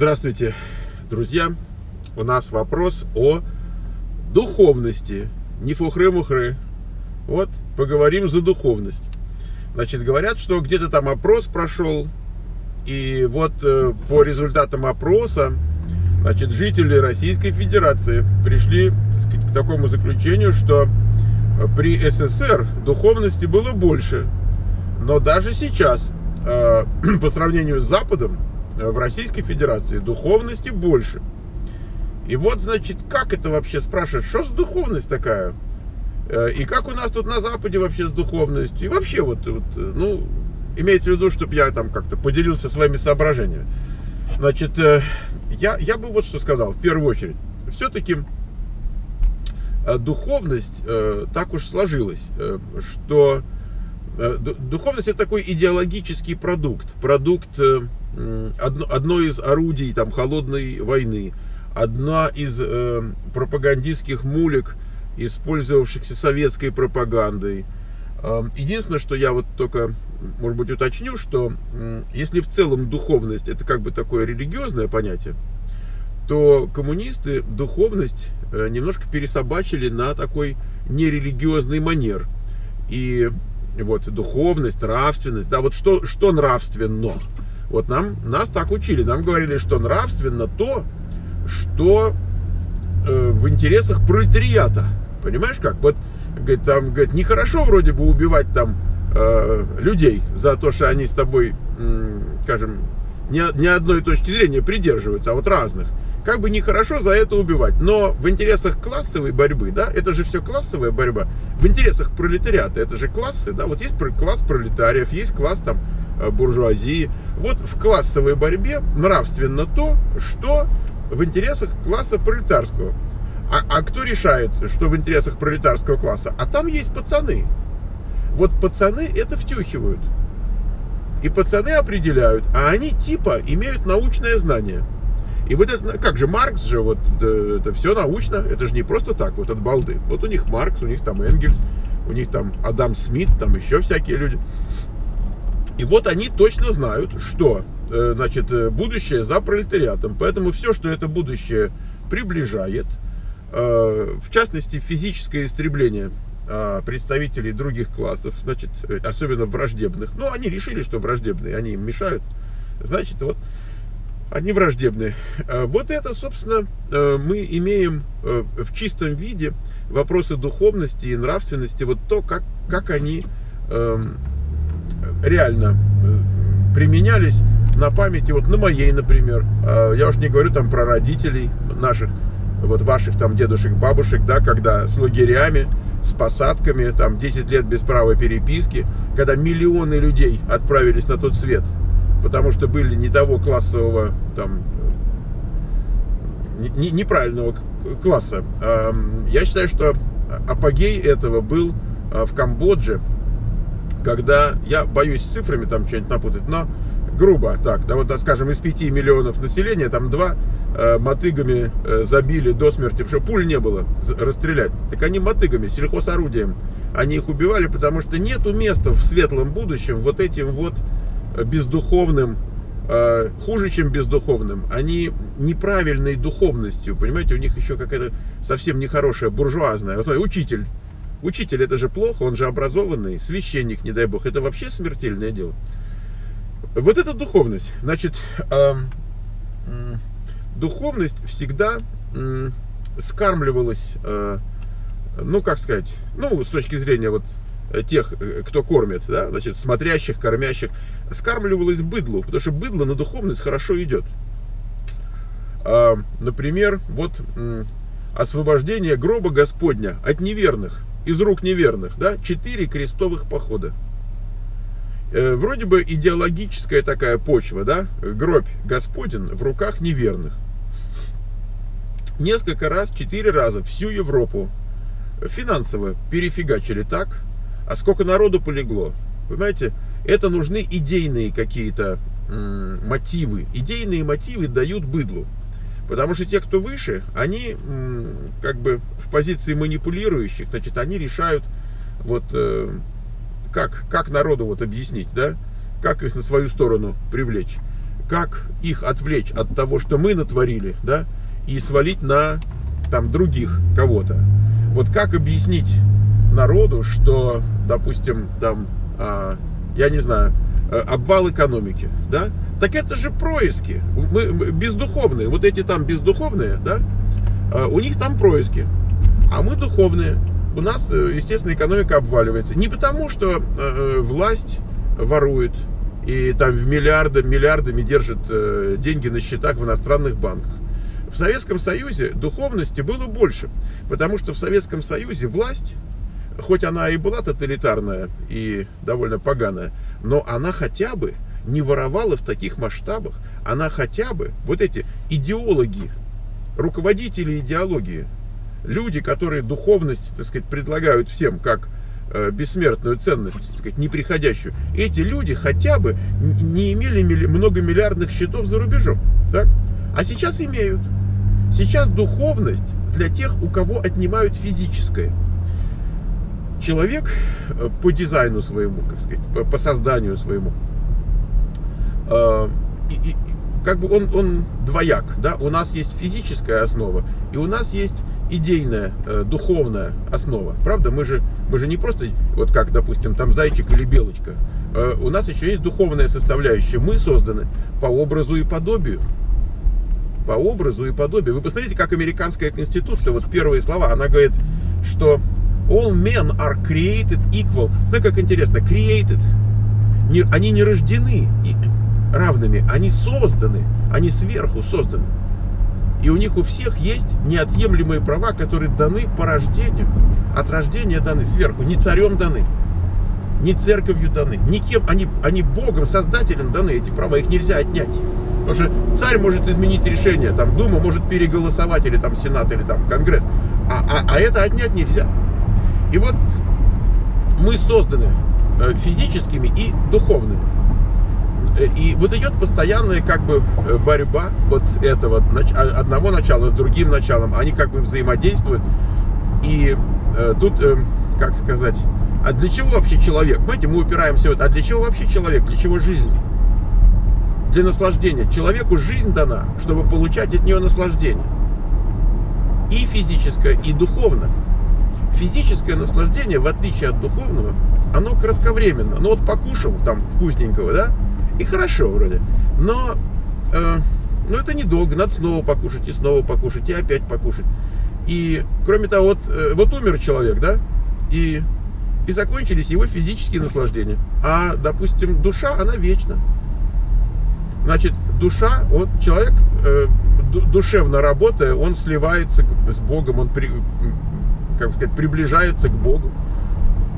Здравствуйте, друзья! У нас вопрос о духовности. Не фухры-мухры. Вот, поговорим за духовность. Значит, говорят, что где-то там опрос прошел, и вот э, по результатам опроса, значит, жители Российской Федерации пришли сказать, к такому заключению, что при СССР духовности было больше. Но даже сейчас, э, по сравнению с Западом, в Российской Федерации духовности больше. И вот, значит, как это вообще спрашивают, что за духовность такая? Э, и как у нас тут на Западе вообще с духовностью? И вообще вот, вот ну, имеется в виду, чтобы я там как-то поделился своими соображениями. Значит, э, я, я бы вот что сказал, в первую очередь. Все-таки э, духовность так уж сложилась, что духовность это такой идеологический продукт, продукт одно, одно из орудий там, холодной войны, одна из э, пропагандистских мулек, использовавшихся советской пропагандой. Э, единственное, что я вот только, может быть, уточню, что если в целом духовность это как бы такое религиозное понятие, то коммунисты духовность э, немножко пересобачили на такой нерелигиозный манер. И вот духовность, нравственность, да, вот что, что нравственно? Вот нам, нас так учили. Нам говорили, что нравственно то, что э, в интересах пролетариата. Понимаешь как? Вот, говорит, там, говорит, нехорошо вроде бы убивать там э, людей за то, что они с тобой, э, скажем, не, не одной точки зрения придерживаются, а вот разных. Как бы нехорошо за это убивать. Но в интересах классовой борьбы, да, это же все классовая борьба. В интересах пролетариата, это же классы, да, вот есть класс пролетариев, есть класс там Э, буржуазии. Вот в классовой борьбе нравственно то, что в интересах класса пролетарского. А, а кто решает, что в интересах пролетарского класса? А там есть пацаны. Вот пацаны это втюхивают. И пацаны определяют, а они типа имеют научное знание. И вот это, как же Маркс же, вот э, это все научно, это же не просто так, вот от балды. Вот у них Маркс, у них там Энгельс, у них там Адам Смит, там еще всякие люди. И вот они точно знают, что э, значит, э, будущее за пролетариатом. Поэтому все, что это будущее приближает, в частности, физическое истребление представителей других классов, значит, особенно враждебных. Ну, они решили, что враждебные, они им мешают. Значит, вот они враждебные. Вот это, собственно, мы имеем в чистом виде вопросы духовности и нравственности, вот то, как, как они эм, реально э, применялись на памяти, вот на моей, например. А, я уж не говорю там про родителей наших, вот ваших там дедушек, бабушек, да, когда с лагерями, с посадками, там 10 лет без права переписки, когда миллионы людей отправились на тот свет, потому что были не того классового, там, не, неправильного класса. Я считаю, что апогей этого был а, в Камбодже, когда, я боюсь цифрами там что-нибудь напутать, но грубо так, да вот, скажем, из 5 миллионов населения, там два э, мотыгами э, забили до смерти, что пуль не было расстрелять. Так они мотыгами, сельхозорудием, они их убивали, потому что нету места в светлом будущем вот этим вот бездуховным, э, хуже, чем бездуховным, они неправильной духовностью, понимаете, у них еще какая-то совсем нехорошая буржуазная, вот, учитель, Учитель это же плохо, он же образованный, священник, не дай бог, это вообще смертельное дело. Вот это духовность. Значит, э, э, духовность всегда скармливалась, э, ну, как сказать, ну, с точки зрения вот тех, э, кто кормит, да, значит, смотрящих, кормящих, скармливалась быдлу, потому что быдло на духовность хорошо идет. Э, например, вот э, освобождение гроба Господня от неверных из рук неверных, да, четыре крестовых похода. Э, вроде бы идеологическая такая почва, да, гробь Господен в руках неверных. Несколько раз, четыре раза всю Европу финансово перефигачили так, а сколько народу полегло. Понимаете, это нужны идейные какие-то мотивы. Идейные мотивы дают быдлу. Потому что те, кто выше, они как бы в позиции манипулирующих, значит, они решают, вот, э, как, как народу вот объяснить, да, как их на свою сторону привлечь, как их отвлечь от того, что мы натворили, да, и свалить на там других кого-то. Вот как объяснить народу, что, допустим, там, а, я не знаю, э, обвал экономики, да? Так это же происки. Мы, мы бездуховные. Вот эти там бездуховные, да? А, у них там происки. А мы духовные. У нас, э, естественно, экономика обваливается. Не потому, что э, э власть ворует и там в миллиарды, миллиардами держит э, деньги на счетах в иностранных банках. В Советском Союзе духовности было больше, потому что в Советском Союзе власть, хоть она и была тоталитарная и довольно поганая, но она хотя бы не воровала в таких масштабах, она хотя бы, вот эти идеологи, руководители идеологии, люди, которые духовность, так сказать, предлагают всем как э, бессмертную ценность, так сказать, неприходящую, эти люди хотя бы не имели многомиллиардных счетов за рубежом, так? А сейчас имеют. Сейчас духовность для тех, у кого отнимают физическое. Человек э, по дизайну своему, как сказать, по, по созданию своему, э, и, и, как бы он, он двояк, да, у нас есть физическая основа, и у нас есть идейная, э, духовная основа. Правда, мы же, мы же не просто, вот как, допустим, там зайчик или белочка. Э, у нас еще есть духовная составляющая. Мы созданы по образу и подобию по образу и подобию. Вы посмотрите, как американская конституция, вот первые слова, она говорит, что all men are created equal. Ну, как интересно, created. Не, они не рождены равными, они созданы, они сверху созданы. И у них у всех есть неотъемлемые права, которые даны по рождению. От рождения даны сверху, не царем даны, не церковью даны, никем, они, они Богом, Создателем даны эти права, их нельзя отнять. Потому что царь может изменить решение, там Дума может переголосовать, или там Сенат, или там Конгресс. А, а, а это отнять нельзя. И вот мы созданы э, физическими и духовными. Э, и вот идет постоянная как бы э, борьба вот этого а, одного начала с другим началом. Они как бы взаимодействуют. И тут, как сказать, а для чего вообще человек? Понимаете, мы упираемся вот, а для чего вообще человек? Для чего жизнь? для наслаждения. Человеку жизнь дана, чтобы получать от нее наслаждение. И физическое, и духовное. Физическое наслаждение, в отличие от духовного, оно кратковременно. Ну вот покушал там вкусненького, да, и хорошо вроде. Но, э, но это недолго, надо снова покушать, и снова покушать, и опять покушать. И, кроме того, вот, э, вот умер человек, да, и, и закончились его физические наслаждения. А, допустим, душа, она вечна. Значит, душа, вот человек, э, душевно работая, он сливается с Богом, он, при, как сказать, приближается к Богу.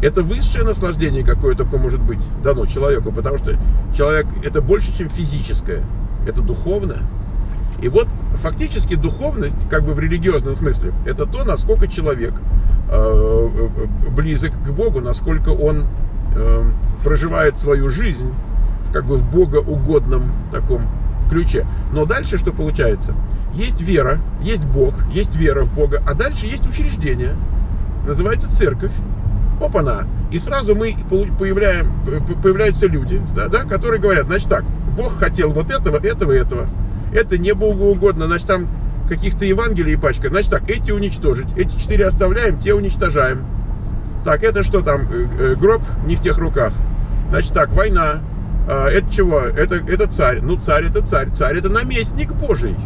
Это высшее наслаждение какое только может быть дано человеку, потому что человек это больше, чем физическое, это духовное. И вот фактически духовность, как бы в религиозном смысле, это то, насколько человек э, э близок к Богу, насколько он э, проживает свою жизнь как бы в богоугодном таком ключе. Но дальше что получается? Есть вера, есть Бог, есть вера в Бога, а дальше есть учреждение, называется церковь. Опа-на! И сразу мы появляем, появляются люди, да, да, которые говорят, значит так, Бог хотел вот этого, этого, этого. Это не богоугодно, значит там каких-то Евангелий пачка. Значит так, эти уничтожить, эти четыре оставляем, те уничтожаем. Так, это что там, э, э, гроб не в тех руках. Значит так, война, это чего? Это, это царь. Ну, царь это царь. Царь это наместник Божий.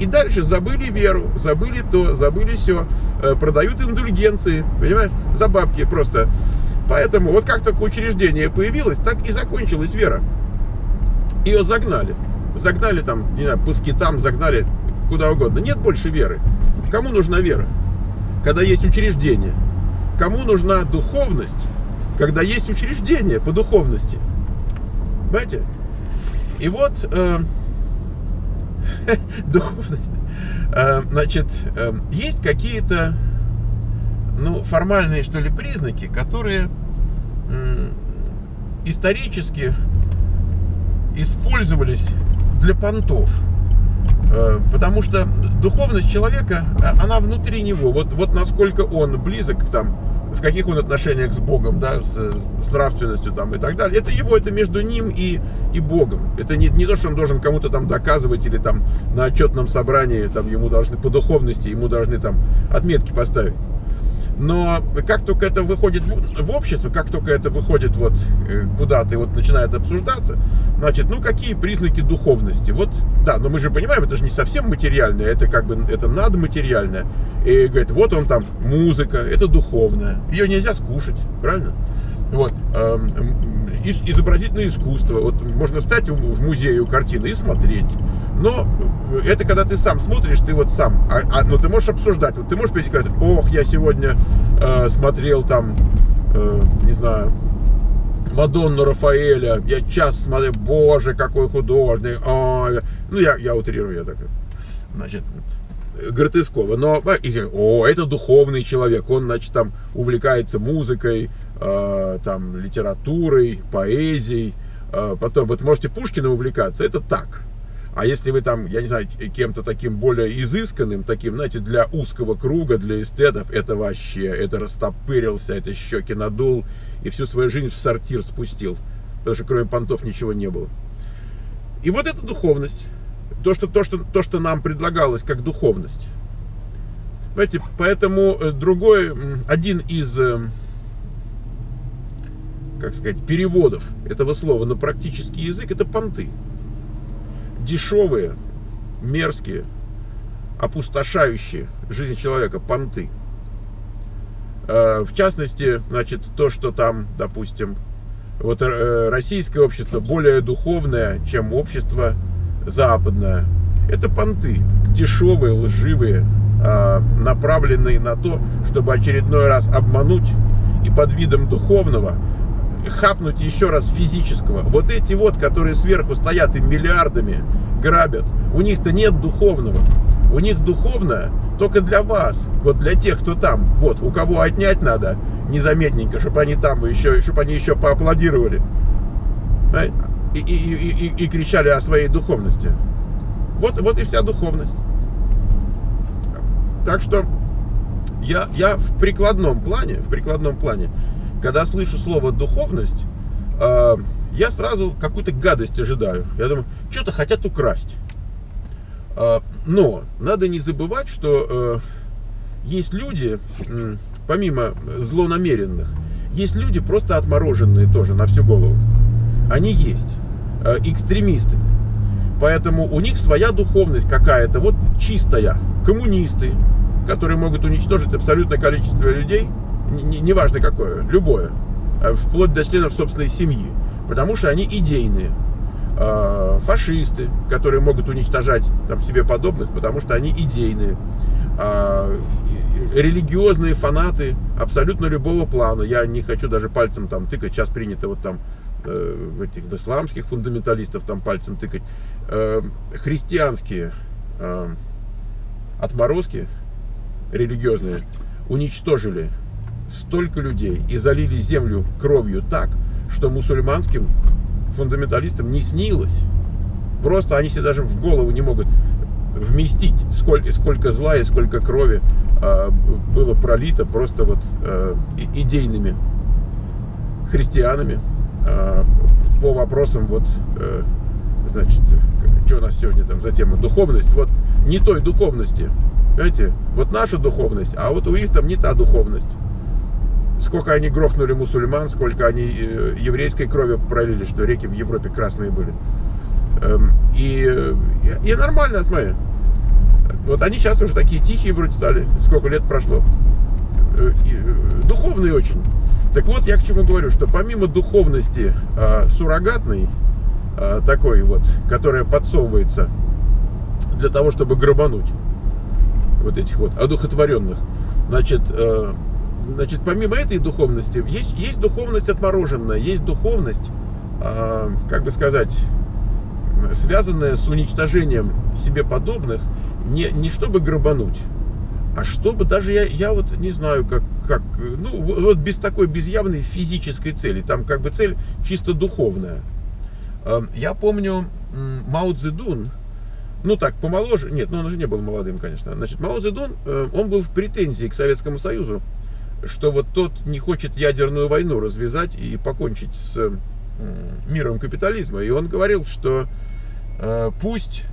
И дальше забыли веру, забыли то, забыли все, э, продают индульгенции, понимаешь, за бабки просто. Поэтому вот как только учреждение появилось, так и закончилась вера. Ее загнали. Загнали там, не знаю, по скитам, загнали куда угодно. Нет больше веры. Кому нужна вера? Когда есть учреждение. Кому нужна духовность? Когда есть учреждение по духовности. Понимаете? И вот э, духовность. Э, значит, э, есть какие-то ну, формальные, что ли, признаки, которые э, исторически использовались для понтов. Э, потому что духовность человека, э, она внутри него. Вот, вот насколько он близок там, в каких он отношениях с Богом, да, с, с нравственностью там и так далее. Это его, это между ним и, и Богом. Это не, не то, что он должен кому-то там доказывать или там на отчетном собрании там ему должны по духовности, ему должны там отметки поставить. Но как только это выходит в, в общество, как только это выходит вот э, куда-то и вот начинает обсуждаться, значит, ну какие признаки духовности? Вот, да, но мы же понимаем, это же не совсем материальное, это как бы, это надматериальное. И говорит, вот он там, музыка, это духовное. Ее нельзя скушать, правильно? Вот, эм, изобразительное искусство. Вот можно встать в музее у картины и смотреть. Но это когда ты сам смотришь, ты вот сам, а, а, но ты можешь обсуждать. Вот ты можешь прийти и сказать, ох, я сегодня э, смотрел там, э, не знаю, Мадонну Рафаэля, я час смотрел, боже, какой художник, а, ну я, я утрирую, я так, значит, Гротескова, но, о, это духовный человек, он, значит, там увлекается музыкой, э, там, литературой, поэзией, э, потом, вот можете Пушкиным увлекаться, это так, а если вы там, я не знаю, кем-то таким более изысканным, таким, знаете, для узкого круга, для эстетов, это вообще, это растопырился, это щеки надул и всю свою жизнь в сортир спустил. Потому что кроме понтов ничего не было. И вот эта духовность, то, что, то, что, то, что нам предлагалось как духовность. Понимаете, поэтому э, другой, один из, э, как сказать, переводов этого слова на практический язык, это понты дешевые, мерзкие, опустошающие жизнь человека понты. Э, в частности, значит, то, что там, допустим, вот российское общество более духовное, чем общество западное. Это понты, дешевые, лживые, э, направленные на то, чтобы очередной раз обмануть и под видом духовного хапнуть еще раз физического. Вот эти вот, которые сверху стоят и миллиардами грабят, у них-то нет духовного. У них духовное только для вас, вот для тех, кто там. Вот, у кого отнять надо, незаметненько, чтобы они там еще, чтобы они еще поаплодировали. И, и, и, и, и кричали о своей духовности. Вот, вот и вся духовность. Так что я, я в прикладном плане, в прикладном плане когда слышу слово духовность, э, я сразу какую-то гадость ожидаю. Я думаю, что-то хотят украсть. Э, но надо не забывать, что э, есть люди, помимо злонамеренных, есть люди просто отмороженные тоже на всю голову. Они есть. Экстремисты. Поэтому у них своя духовность какая-то, вот чистая. Коммунисты, которые могут уничтожить абсолютное количество людей – неважно какое, любое, э, вплоть до членов собственной семьи, потому что они идейные. Э, фашисты, которые могут уничтожать там, себе подобных, потому что они идейные. Э, религиозные фанаты абсолютно любого плана. Я не хочу даже пальцем там тыкать, сейчас принято вот там в этих в исламских фундаменталистов там пальцем тыкать. Христианские отморозки религиозные уничтожили столько людей и залили землю кровью так, что мусульманским фундаменталистам не снилось. Просто они себе даже в голову не могут вместить, сколько, сколько зла и сколько крови э, было пролито просто вот э, идейными христианами э, по вопросам вот, э, значит, что у нас сегодня там за тема духовность, вот не той духовности, понимаете, вот наша духовность, а вот у них там не та духовность сколько они грохнули мусульман, сколько они э, еврейской крови пролили, что реки в Европе красные были. Эм, и, и нормально, смотри. Вот они сейчас уже такие тихие вроде стали, сколько лет прошло. Э, э, духовные очень. Так вот, я к чему говорю, что помимо духовности суррогатной, такой вот, которая подсовывается для того, чтобы грабануть вот этих вот одухотворенных, значит, Значит, помимо этой духовности, есть, есть духовность отмороженная, есть духовность, э, как бы сказать, связанная с уничтожением себе подобных, не, не чтобы грабануть, а чтобы даже я, я вот не знаю, как, как, ну, вот без такой, без явной физической цели, там как бы цель чисто духовная. Э, я помню Мао Цзэдун, ну так, помоложе, нет, ну он уже не был молодым, конечно. Значит, Мао Цзэдун, э, он был в претензии к Советскому Союзу, что вот тот не хочет ядерную войну развязать и покончить с миром капитализма. И он говорил, что э, пусть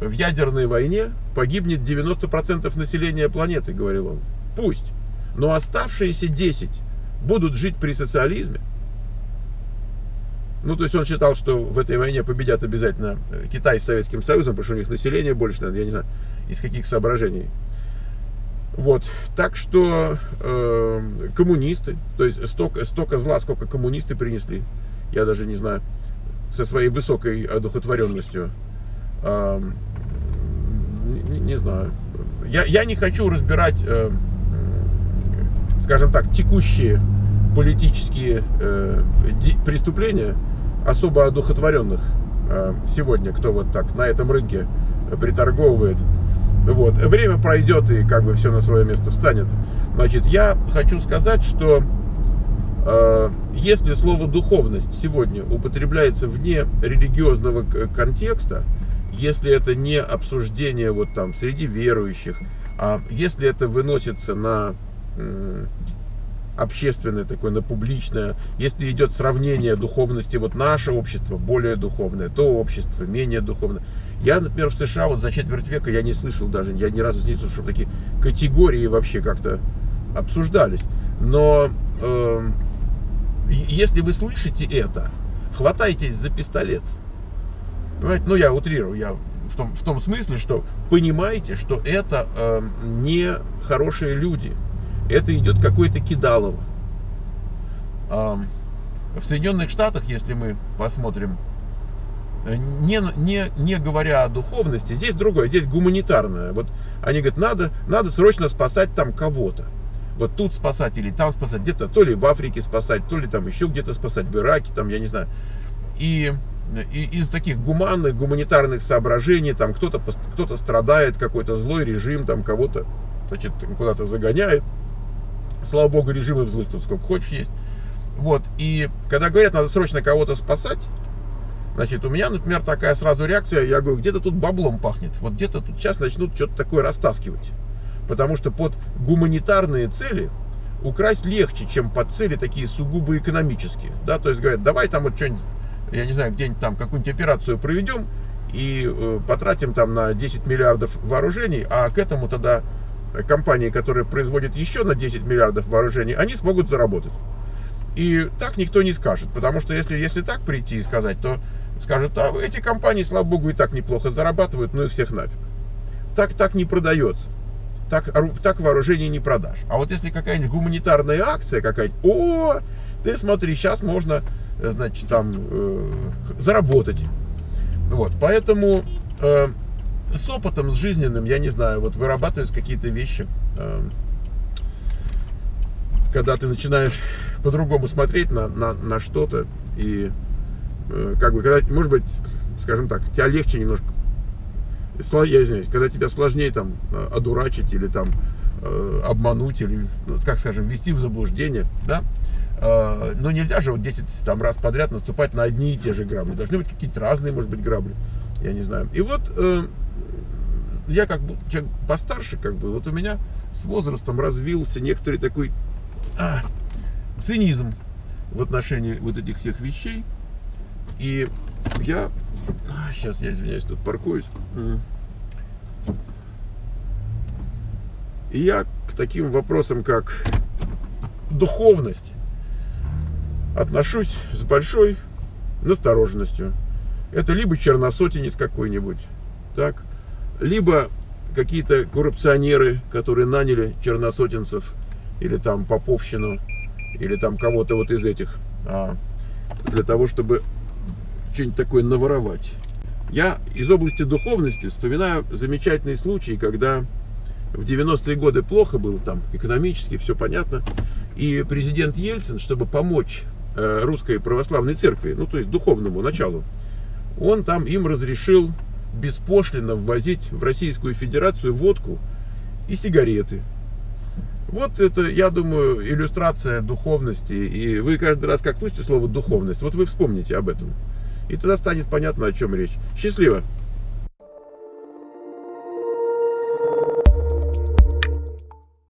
в ядерной войне погибнет 90% населения планеты, говорил он. Пусть. Но оставшиеся 10 будут жить при социализме. Ну, то есть он считал, что в этой войне победят обязательно Китай с Советским Союзом, потому что у них население больше, я не знаю, из каких соображений. Вот, так что э, коммунисты, то есть столько, столько зла, сколько коммунисты принесли, я даже не знаю, со своей высокой одухотворенностью, не, не знаю. Я, я не хочу разбирать, э, скажем так, текущие политические э, преступления особо одухотворенных э, сегодня, кто вот так на этом рынке приторговывает. Вот. Время пройдет и как бы все на свое место встанет. Значит, я хочу сказать, что э, если слово духовность сегодня употребляется вне религиозного контекста, если это не обсуждение вот там среди верующих, а если это выносится на общественное такое, на публичное, если идет сравнение духовности, вот наше общество более духовное, то общество менее духовное. Я, например, в США вот за четверть века я не слышал даже, я ни разу не слышал, чтобы такие категории вообще как-то обсуждались. Но э, если вы слышите это, хватайтесь за пистолет. Понимаете? Ну, я утрирую, я в том, в том смысле, что понимаете, что это э, не хорошие люди это идет какой-то кидалово. В Соединенных Штатах, если мы посмотрим, э, не, не, не говоря о духовности, здесь другое, здесь гуманитарное. Вот они говорят, надо, надо срочно спасать там кого-то. Вот тут спасать или там спасать, где-то то ли в Африке спасать, то ли там еще где-то спасать, в Ираке, там, я не знаю. И, и из таких гуманных, гуманитарных соображений, там кто-то кто страдает, какой-то злой режим, там кого-то значит, куда-то загоняет, Слава богу, режимы злых тут сколько хочешь есть. Вот, и когда говорят, надо срочно кого-то спасать, значит, у меня, например, такая сразу реакция, я говорю, где-то тут баблом пахнет, вот где-то тут сейчас начнут что-то такое растаскивать. Потому что под гуманитарные цели украсть легче, чем под цели такие сугубо экономические. Да, то есть говорят, давай там вот что-нибудь, я не знаю, где-нибудь там какую-нибудь операцию проведем и э, потратим там на 10 миллиардов вооружений, а к этому тогда компании, которые производят еще на 10 миллиардов вооружений, они смогут заработать. И так никто не скажет, потому что если, если так прийти и сказать, то скажут, а эти компании, слава богу, и так неплохо зарабатывают, ну и всех нафиг. Так, так не продается. Так, так вооружение не продашь. А вот если какая-нибудь гуманитарная акция какая-нибудь, о, ты смотри, сейчас можно, значит, там э, заработать. Вот, поэтому э, с опытом, с жизненным, я не знаю, вот вырабатываются какие-то вещи, эм, когда ты начинаешь по-другому смотреть на, на, на что-то, и э, как бы, когда, может быть, скажем так, тебя легче немножко, я извиняюсь, когда тебя сложнее там э, одурачить или там э, обмануть, или, ну, как скажем, ввести в заблуждение, да, но нельзя же вот 10 там, раз подряд наступать на одни и те же грабли. Должны быть какие-то разные, может быть, грабли. Я не знаю. И вот я как бы человек постарше, как бы, вот у меня с возрастом развился некоторый такой а, цинизм в отношении вот этих всех вещей. И я, сейчас я извиняюсь, тут паркуюсь. И я к таким вопросам, как духовность, отношусь с большой настороженностью. Это либо черносотенец какой-нибудь, так, либо какие-то коррупционеры, которые наняли черносотенцев, или там Поповщину, или там кого-то вот из этих, а, для того, чтобы что-нибудь такое наворовать. Я из области духовности вспоминаю замечательный случай, когда в 90-е годы плохо было там экономически, все понятно, и президент Ельцин, чтобы помочь русской православной церкви, ну то есть духовному началу, он там им разрешил беспошлино ввозить в Российскую Федерацию водку и сигареты. Вот это, я думаю, иллюстрация духовности. И вы каждый раз, как слышите слово духовность, вот вы вспомните об этом. И тогда станет понятно, о чем речь. Счастливо!